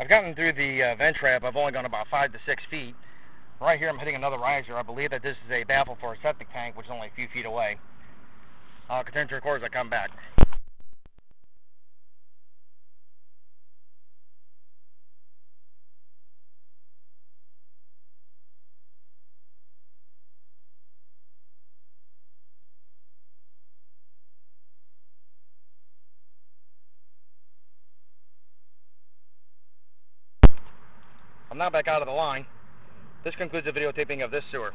I've gotten through the uh, vent trap. I've only gone about five to six feet. Right here, I'm hitting another riser. I believe that this is a baffle for a septic tank, which is only a few feet away. I'll continue to record as I come back. I'm now back out of the line. This concludes the videotaping of this sewer.